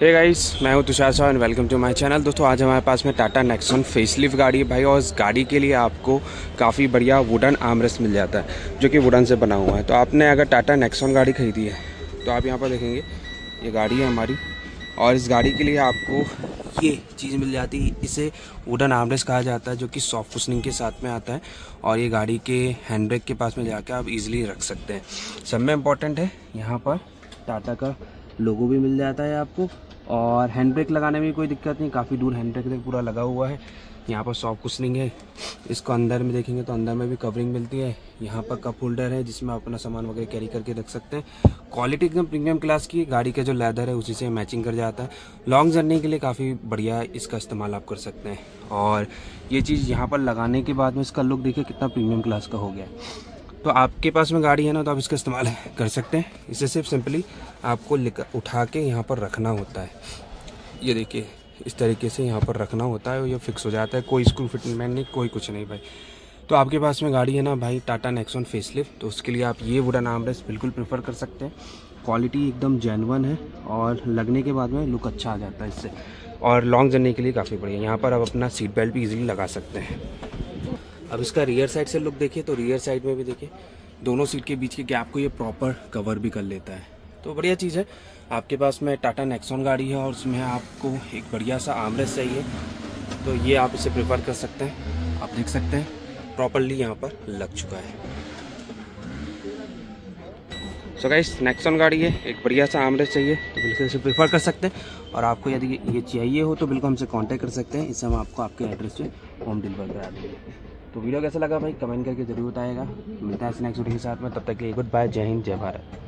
हे guys मैं हूँ Tushar Shah and welcome to my channel दोस्तों, आज हमारे पास में टाटा नेक्सॉन फेसलिफ्ट गाड़ी है। भाई, और इस गाड़ी के लिए आपको काफ़ी बढ़िया वुडन आर्मरेस्ट मिल जाता है, जो कि वुडन से बना हुआ है। तो आपने अगर टाटा नेक्सॉन गाड़ी खरीदी है तो आप यहाँ पर देखेंगे, ये गाड़ी है हमारी। और इस गाड़ी के लिए आपको ये चीज़ मिल जाती है, इसे वुडन आर्मरेस्ट कहा जाता है, जो कि सॉफ्ट कुशनिंग के साथ में आता है। और ये गाड़ी के हैंड ब्रेक के पास में जाकर आप इजीली रख सकते हैं। सब में इंपॉर्टेंट है, यहाँ पर टाटा का लोगो भी मिल जाता है आपको। और हैंड ब्रेक लगाने में कोई दिक्कत नहीं, काफ़ी दूर हैंड ब्रेक पूरा लगा हुआ है। यहाँ पर सॉफ्ट कुशनिंग है। इसको अंदर में देखेंगे तो अंदर में भी कवरिंग मिलती है। यहाँ पर कप होल्डर है जिसमें आप अपना सामान वगैरह कैरी करके रख सकते हैं। क्वालिटी एकदम प्रीमियम क्लास की, गाड़ी का जो लेदर है उसी से मैचिंग कर जाता है। लॉन्ग जर्नी के लिए काफ़ी बढ़िया इसका इस्तेमाल आप कर सकते हैं। और ये चीज़ यहाँ पर लगाने के बाद में इसका लुक देखिए कितना प्रीमियम क्लास का हो गया तो आपके पास में गाड़ी है ना तो आप इसका इस्तेमाल कर सकते हैं। इसे सिर्फ़ सिंपली आपको उठा के यहाँ पर रखना होता है। ये देखिए, इस तरीके से यहाँ पर रखना होता है और ये फिक्स हो जाता है। कोई स्क्रू फिटमेंट नहीं, कोई कुछ नहीं भाई। तो आपके पास में गाड़ी है ना भाई टाटा नेक्सॉन फेसलिफ्ट तो उसके लिए आप ये वुडन आर्मरेस्ट बिल्कुल प्रेफर कर सकते हैं। क्वालिटी एकदम जेनवन है और लगने के बाद में लुक अच्छा आ जाता है इससे। और लॉन्ग जर्नी के लिए काफ़ी बढ़िया। यहाँ पर आप अपना सीट बेल्ट भी ईजिली लगा सकते हैं। अब इसका रियर साइड से लुक देखिए तो रियर साइड में भी देखिए, दोनों सीट के बीच के गैप को ये प्रॉपर कवर भी कर लेता है। तो बढ़िया चीज़ है। आपके पास में टाटा नेक्सॉन गाड़ी है और उसमें आपको एक बढ़िया सा आमरेस चाहिए। तो ये आप इसे प्रेफर कर सकते हैं। आप देख सकते हैं प्रॉपरली यहाँ पर लग चुका है। सो गाइस नेक्सॉन गाड़ी है, एक बढ़िया सा आमरेस चाहिए तो बिल्कुल इसे प्रेफर कर सकते हैं। और आपको यदि ये चाहिए हो तो बिल्कुल हमसे कांटेक्ट कर सकते हैं। इससे हम आपको आपके एड्रेस पे होम डिलीवर करा देंगे। तो वीडियो कैसा लगा भाई? कमेंट करके ज़रूर बताएगा। मिलता है नेक्स्ट वीडियो के साथ में। तब तक के लिए गुड बाय जय हिंद, जय भारत।